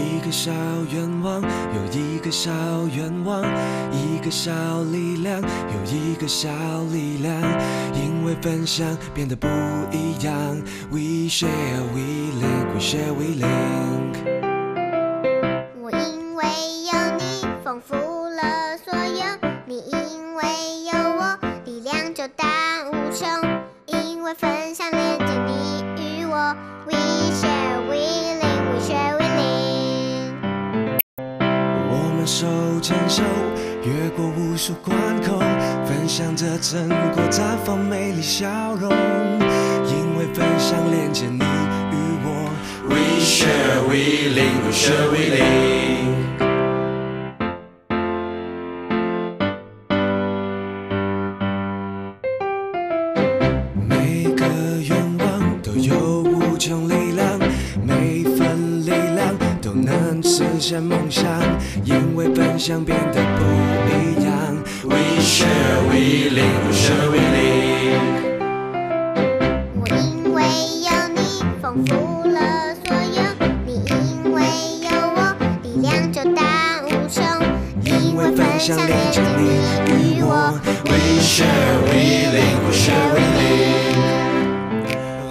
一个小愿望，有一个小愿望，一个小力量，有一个小力量，因为分享变得不一样。We share, we link, we share, we link。我因为有你，丰富了所有；你因为有我，力量就大无穷。因为分享手牵手，越过无数关口，分享着成果，绽放美丽笑容。因为分享连接你与我，We share, we link, we share, we link。每个愿望都有无穷实现梦想，因为分享变得不一样。We share, we link, we share, we link。我因为有你，丰富了所有；你因为有我，力量就大无穷。因为分享连接你与我，We share, we link, we share, we link。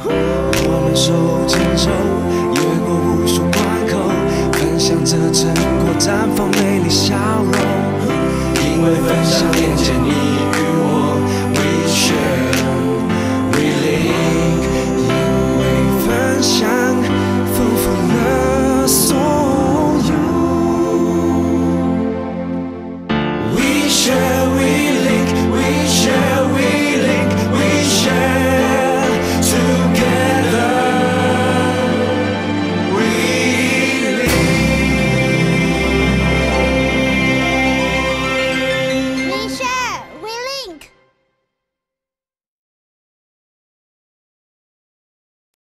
我们手牵手，着成果，绽放美丽笑容。因为分享连接你